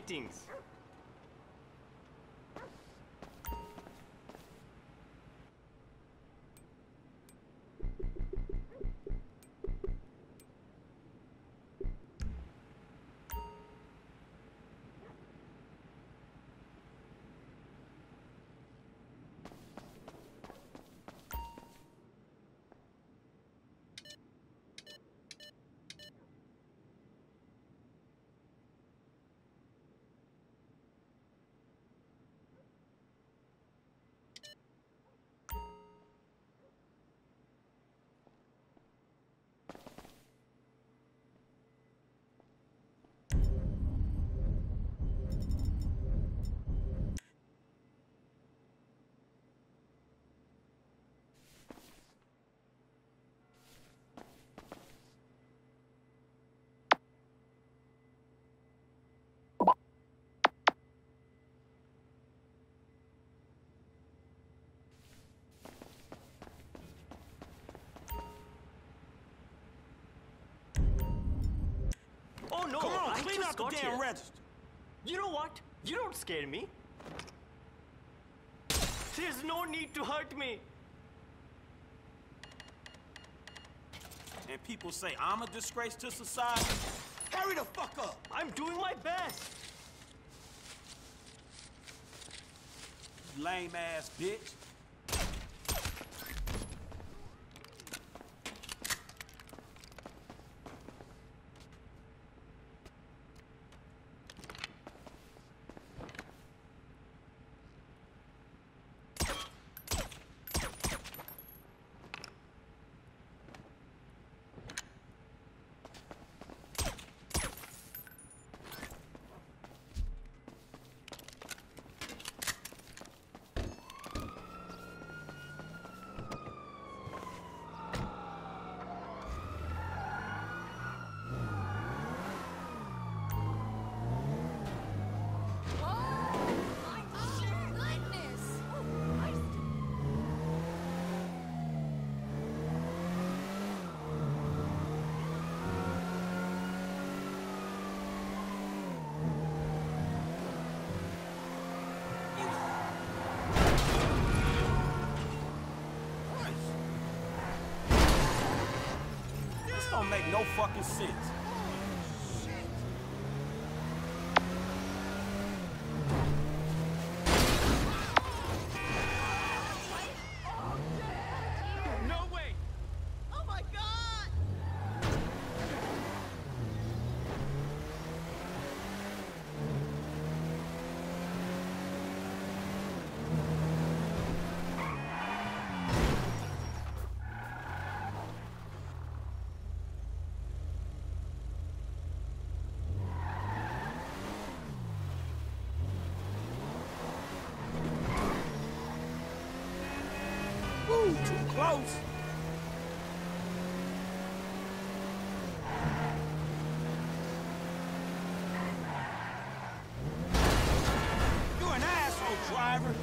meetings. I clean just out the damn here. register. You know what? You don't scare me. There's no need to hurt me. And people say I'm a disgrace to society. Hurry the fuck up! I'm doing my best. Lame ass bitch. This don't make no fucking sense. Ooh, too close. You're an asshole, driver.